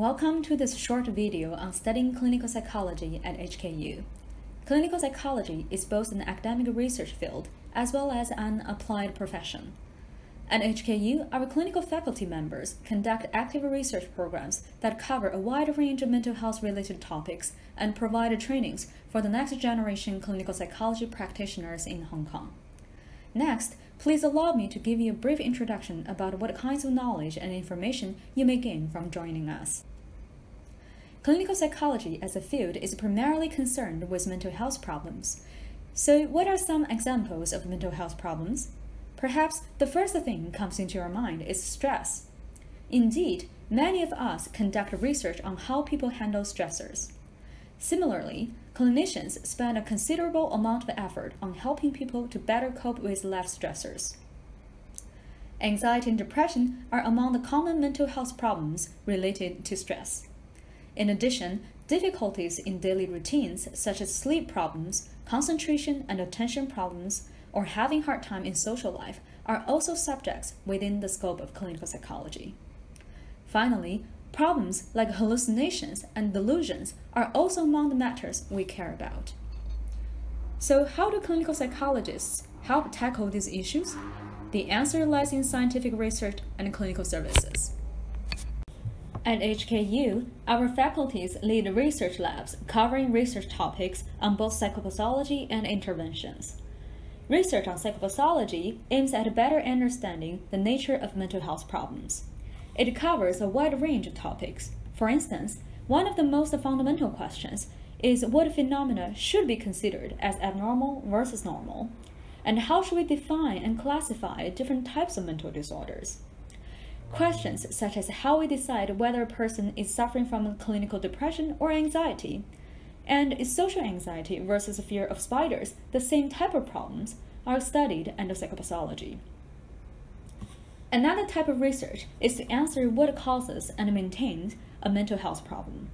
Welcome to this short video on studying clinical psychology at HKU. Clinical psychology is both an academic research field as well as an applied profession. At HKU, our clinical faculty members conduct active research programs that cover a wide range of mental health related topics and provide trainings for the next generation clinical psychology practitioners in Hong Kong. Next, please allow me to give you a brief introduction about what kinds of knowledge and information you may gain from joining us. Clinical psychology as a field is primarily concerned with mental health problems. So, what are some examples of mental health problems? Perhaps the first thing comes into your mind is stress. Indeed, many of us conduct research on how people handle stressors. Similarly, clinicians spend a considerable amount of effort on helping people to better cope with life stressors. Anxiety and depression are among the common mental health problems related to stress. In addition, difficulties in daily routines such as sleep problems, concentration and attention problems, or having hard time in social life are also subjects within the scope of clinical psychology. Finally, problems like hallucinations and delusions are also among the matters we care about. So, how do clinical psychologists help tackle these issues? The answer lies in scientific research and clinical services. At HKU, our faculties lead research labs covering research topics on both psychopathology and interventions. Research on psychopathology aims at a better understanding the nature of mental health problems. It covers a wide range of topics. For instance, one of the most fundamental questions is what phenomena should be considered as abnormal versus normal, and how should we define and classify different types of mental disorders. Questions such as how we decide whether a person is suffering from clinical depression or anxiety, and is social anxiety versus fear of spiders the same type of problems, are studied under psychopathology. Another type of research is to answer what causes and maintains a mental health problem.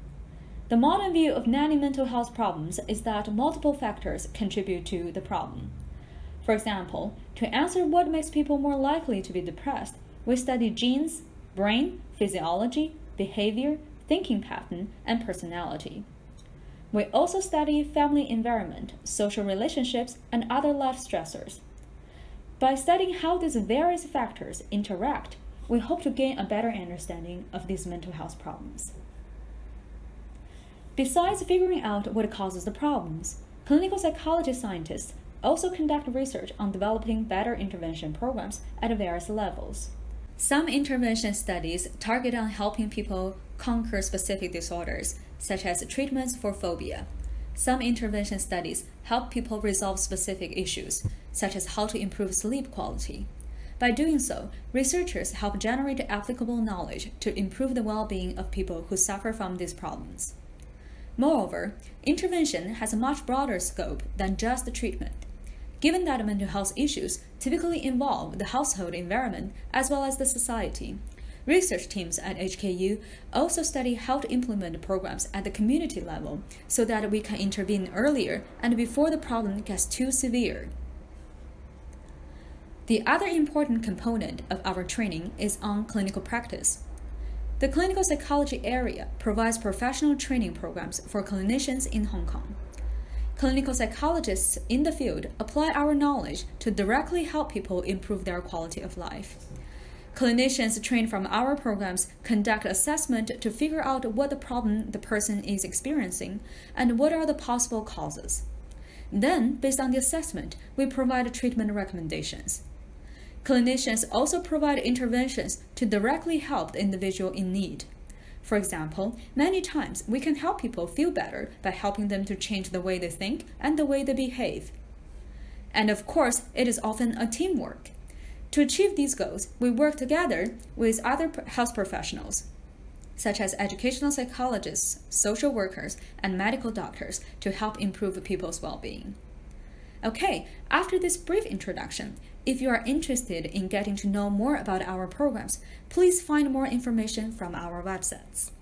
The modern view of many mental health problems is that multiple factors contribute to the problem. For example, to answer what makes people more likely to be depressed, we study genes, brain, physiology, behavior, thinking pattern, and personality. We also study family environment, social relationships, and other life stressors. By studying how these various factors interact, we hope to gain a better understanding of these mental health problems. Besides figuring out what causes the problems, clinical psychology scientists also conduct research on developing better intervention programs at various levels. Some intervention studies target on helping people conquer specific disorders, such as treatments for phobia. Some intervention studies help people resolve specific issues, such as how to improve sleep quality. By doing so, researchers help generate applicable knowledge to improve the well being of people who suffer from these problems. Moreover, intervention has a much broader scope than just the treatment. Given that mental health issues typically involve the household environment as well as the society, research teams at HKU also study how to implement programs at the community level so that we can intervene earlier and before the problem gets too severe. The other important component of our training is on clinical practice. The clinical psychology area provides professional training programs for clinicians in Hong Kong clinical psychologists in the field apply our knowledge to directly help people improve their quality of life. Clinicians trained from our programs conduct assessment to figure out what the problem the person is experiencing and what are the possible causes. Then, based on the assessment, we provide treatment recommendations. Clinicians also provide interventions to directly help the individual in need. For example, many times we can help people feel better by helping them to change the way they think and the way they behave. And of course, it is often a teamwork. To achieve these goals, we work together with other health professionals, such as educational psychologists, social workers, and medical doctors, to help improve people's well being. Okay, after this brief introduction, if you are interested in getting to know more about our programs, please find more information from our websites.